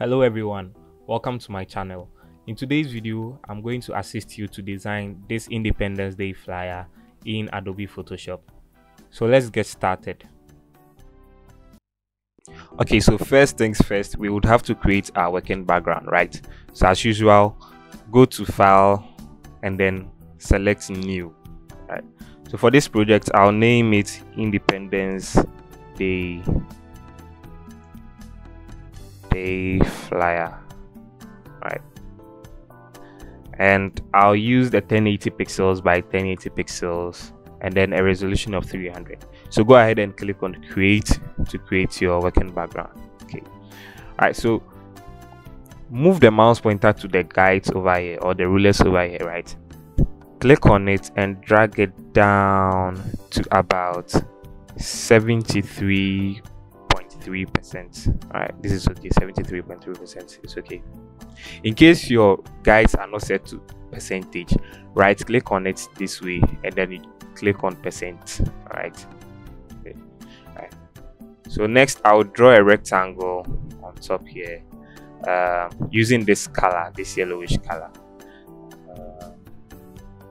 Hello everyone, welcome to my channel. In today's video, I'm going to assist you to design this Independence Day flyer in Adobe Photoshop. So let's get started. Okay, so first things first, we would have to create our working background, right? So as usual, go to file and then select new, right? So for this project, I'll name it Independence Day Day flyer right? And I'll use the 1080 pixels by 1080 pixels and then a resolution of 300 so go ahead and click on create to create your working background. Okay. All right so move the mouse pointer to the guides over here or the rulers over here right? Click on it and drag it down to about 73 73 percent. All right this is okay 73.3 percent it's okay. In case your guides are not set to percentage right click on it this way and then you click on percent. All right okay. all right so next i'll draw a rectangle on top here uh, using this color this yellowish color. Uh,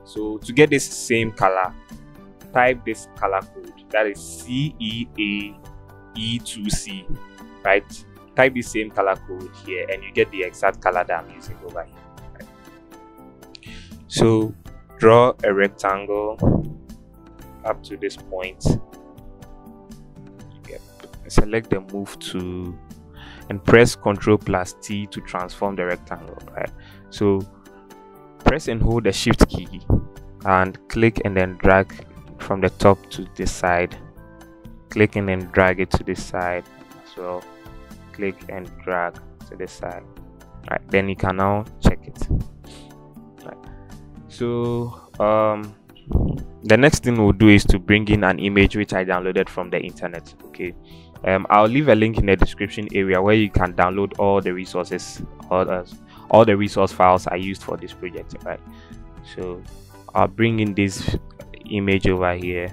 so to get this same color type this color code that is c e a E2C, right? Type the same color code here and you get the exact color that I'm using over here. So draw a rectangle up to this point. Yep. Select the move to and press Ctrl plus T to transform the rectangle, right? So press and hold the shift key and click and then drag from the top to the side click and then drag it to the side as well. Click and drag to the side. Right then you can now check it. Right. So um the next thing we'll do is to bring in an image which i downloaded from the internet okay? Um, i'll leave a link in the description area where you can download all the resources all the, all the resource files i used for this project right? So i'll bring in this image over here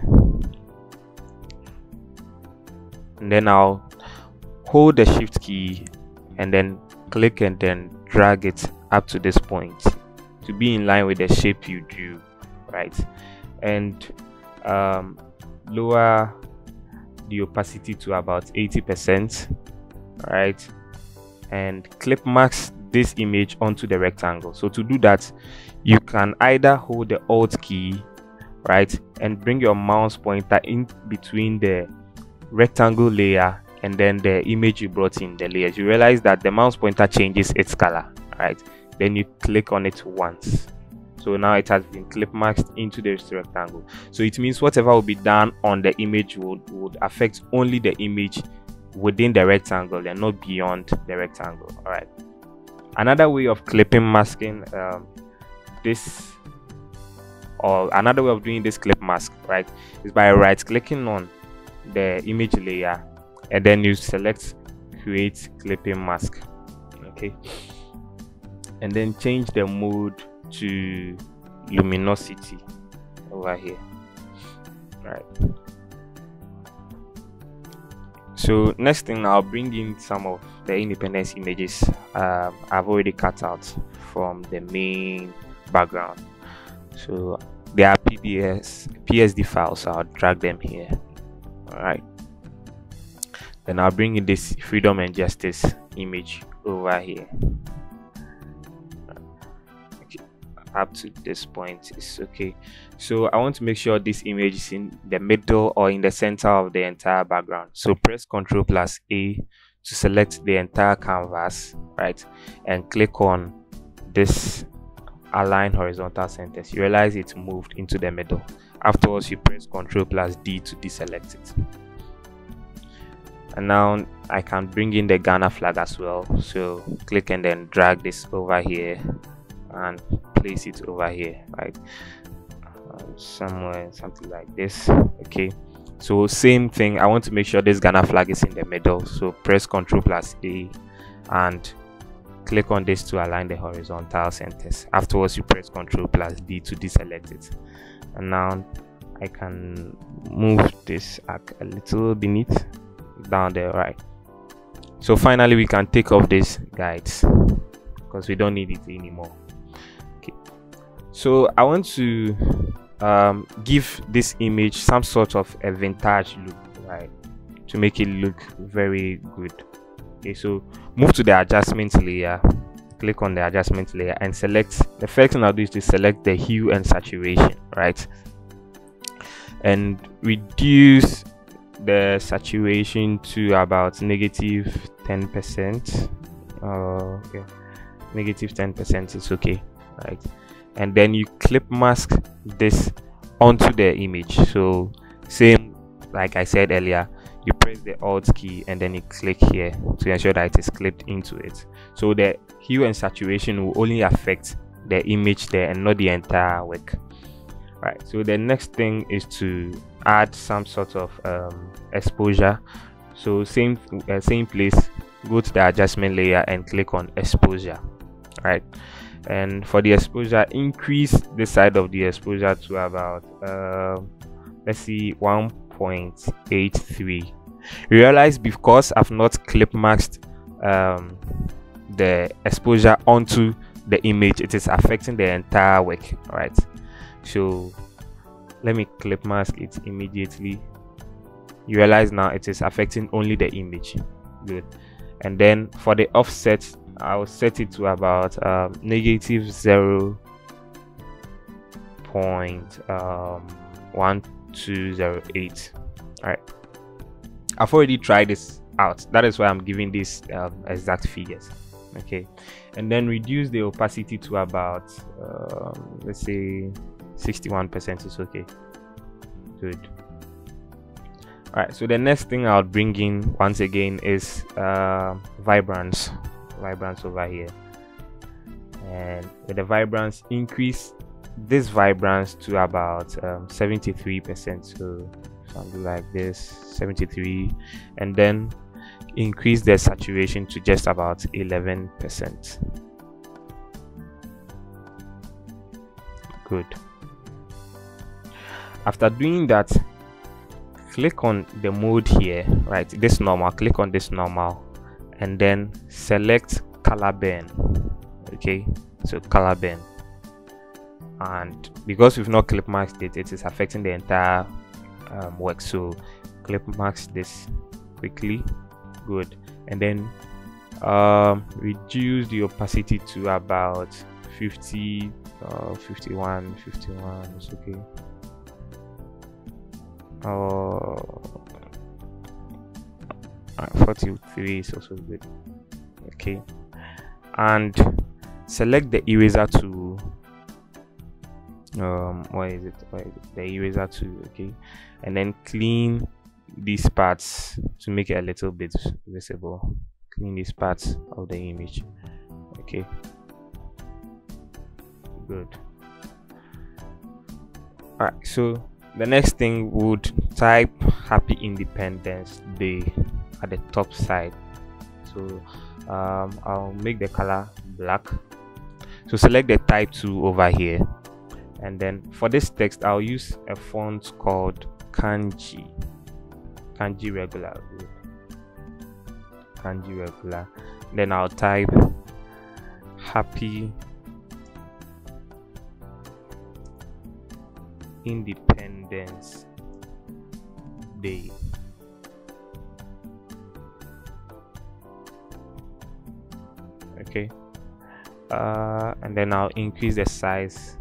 and then I'll hold the shift key and then click and then drag it up to this point to be in line with the shape you drew right? And um, lower the opacity to about 80 percent right? And clip mask this image onto the rectangle. So to do that you can either hold the alt key right and bring your mouse pointer in between the rectangle layer and then the image you brought in the layers you realize that the mouse pointer changes its color right? Then you click on it once. So now it has been clip masked into this rectangle. So it means whatever will be done on the image would, would affect only the image within the rectangle and not beyond the rectangle all right? Another way of clipping masking um, this or another way of doing this clip mask right is by right clicking on the image layer and then you select create clipping mask okay? And then change the mode to luminosity over here right? So next thing i'll bring in some of the independence images um, i've already cut out from the main background. So they are pbs psd files so i'll drag them here all right. Then i'll bring in this freedom and justice image over here. Okay. up to this point is okay. So i want to make sure this image is in the middle or in the center of the entire background. So press ctrl plus a to select the entire canvas right and click on this align horizontal centers you realize it's moved into the middle afterwards you press ctrl plus d to deselect it. And now i can bring in the ghana flag as well. So click and then drag this over here and place it over here right? Um, somewhere something like this okay? So same thing. I want to make sure this ghana flag is in the middle. So press ctrl plus a and click on this to align the horizontal centers afterwards you press ctrl plus d to deselect it. And now I can move this arc a little beneath down there right. So finally we can take off these guides because we don't need it anymore. Okay. So i want to um, give this image some sort of a vintage look right to make it look very good. Okay so move to the adjustment layer. Click on the adjustment layer and select the first thing i'll do is to select the hue and saturation right? And reduce the saturation to about negative 10 percent. Uh yeah negative 10 percent is okay right? And then you clip mask this onto the image. So same like i said earlier you press the alt key and then you click here to ensure that it is clipped into it. So the hue and saturation will only affect the image there and not the entire work. Right so the next thing is to add some sort of um, exposure. So same uh, same place go to the adjustment layer and click on exposure. Right and for the exposure increase the side of the exposure to about uh, let's see 1.83 realize because i've not clip masked um, the exposure onto the image it is affecting the entire work right? So let me clip mask it immediately. You realize now it is affecting only the image. Good. And then for the offset i'll set it to about um, negative 0 point um, 1208 all right i've already tried this out. That is why i'm giving these um, exact figures. Okay. And then reduce the opacity to about um, let's say 61% is okay. Good. All right so the next thing i'll bring in once again is uh, vibrance. Vibrance over here. And with the vibrance increase this vibrance to about 73% um, so something like this 73 and then increase the saturation to just about 11% good. After doing that click on the mode here right this normal click on this normal and then select color burn okay? So color burn and because we've not clip masked it it is affecting the entire um, work. So clip mask this quickly. Good. And then um, reduce the opacity to about 50 uh, 51 51 is okay. Oh uh, 43 is also good. Okay. And select the eraser tool um what is it, the eraser tool okay? And then clean these parts to make it a little bit visible. Clean these parts of the image okay? Good. All right so the next thing would type happy independence day at the top side. So um, i'll make the color black. So select the type tool over here and then for this text i'll use a font called kanji. Kanji regular. Kanji regular. Then i'll type happy independence day. Okay. Uh, and then i'll increase the size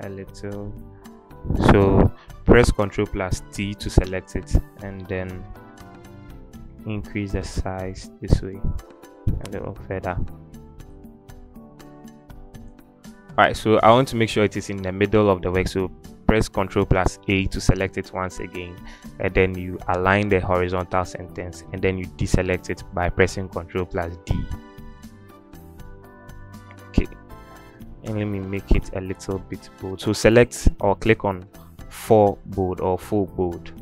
a little. So press ctrl plus t to select it and then increase the size this way a little further. Alright so i want to make sure it is in the middle of the work. So press ctrl plus a to select it once again and then you align the horizontal centers and then you deselect it by pressing ctrl plus d and let me make it a little bit bold. So select or click on faux bold or faux bold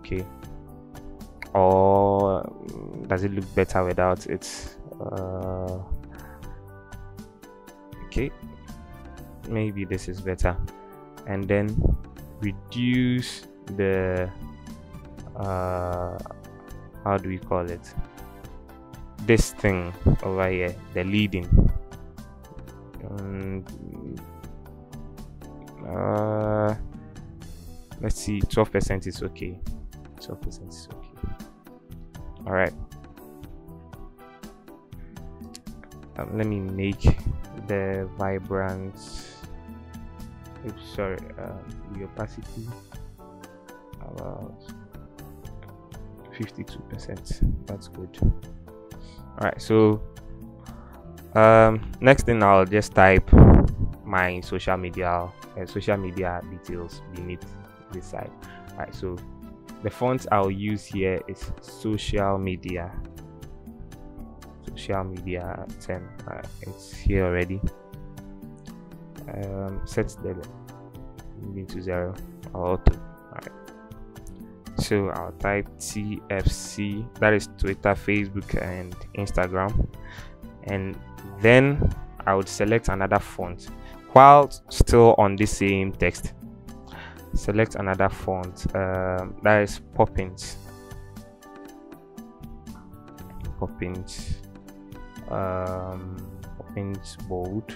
okay? Or does it look better without it? Uh, okay. Maybe this is better. And then reduce the uh, how do we call it? This thing over here the leading um, uh, let's see 12% is okay. 12% is okay. All right um, let me make the vibrance oops sorry uh, the opacity about 52% that's good. All right so um next thing i'll just type my social media uh, social media details beneath this side. All right so the font i'll use here is social media. Social media 10 uh, it's here already. Um set the moving to zero auto. All right so i'll type tfc that is twitter facebook and instagram. And then i would select another font while still on the same text. Select another font um, that is poppins. Poppins um, poppins bold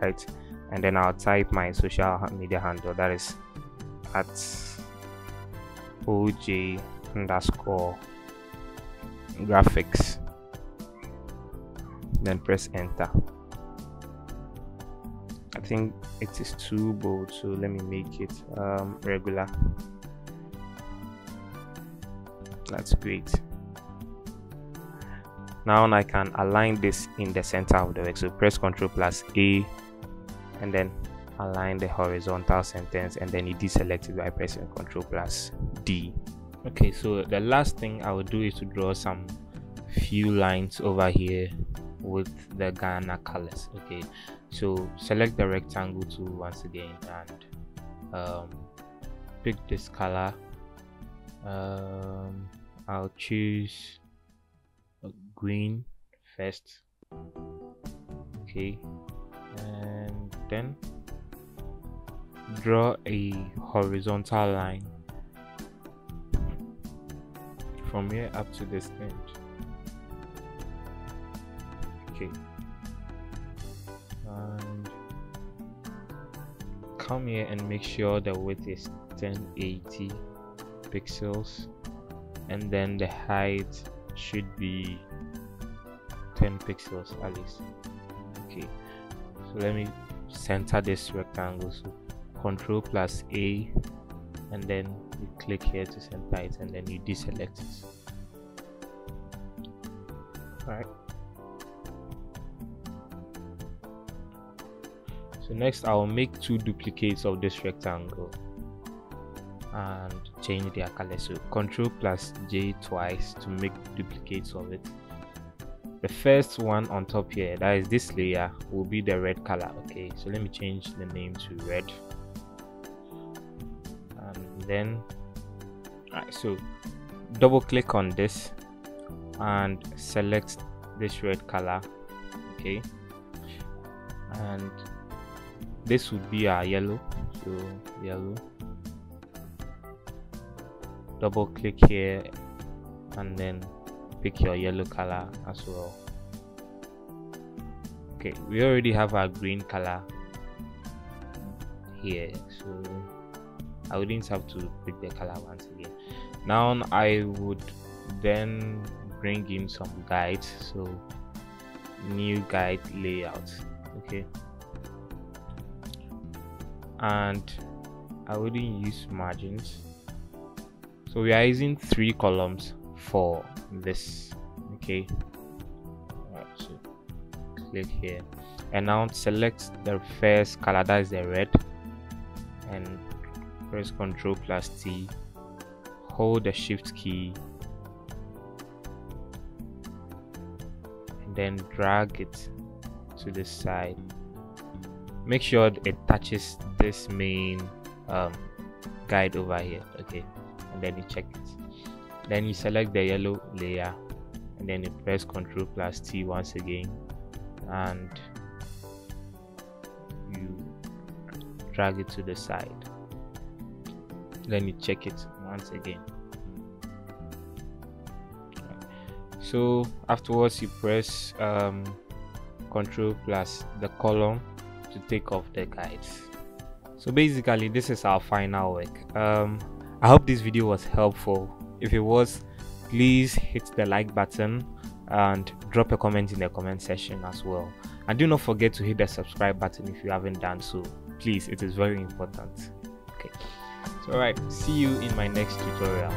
right? And then i'll type my social media handle that is at oj underscore graphics then press enter. I think it is too bold so let me make it um, regular. That's great. Now I can align this in the center of the work so press ctrl plus a and then align the horizontal centers and then you deselect it by pressing ctrl plus d. Okay so the last thing i will do is to draw some few lines over here with the Ghana colors okay? So select the rectangle tool once again and um, pick this color. Um, I'll choose a green first okay? And then draw a horizontal line from here up to this end okay and come here and make sure the width is 1080 pixels and then the height should be 10 pixels at least. Okay. So let me center this rectangle. So control plus a and then you click here to center it and then you deselect it. All right so next I'll make two duplicates of this rectangle and change their color. So control plus J twice to make duplicates of it. The first one on top here that is this layer will be the red color okay? So let me change the name to red. And then right so double click on this and select this red color okay? And this would be a yellow so yellow double click here and then pick your yellow color as well okay we already have our green color here so I wouldn't have to pick the color once again. Now I would then bring in some guides so new guide layout okay and I wouldn't use margins. So we are using three columns for this okay? Right, so click here. And now select the first color that is the red. And press ctrl plus t. Hold the shift key. And then drag it to the side make sure it touches this main um, guide over here okay? And then you check it. Then you select the yellow layer and then you press ctrl plus t once again and you drag it to the side. Then you check it once again. So afterwards you press um, control plus the column to take off the guides. So basically this is our final work. Um, i hope this video was helpful. If it was please hit the like button and drop a comment in the comment section as well. And do not forget to hit the subscribe button if you haven't done so. Please it is very important. Okay. So all right. See you in my next tutorial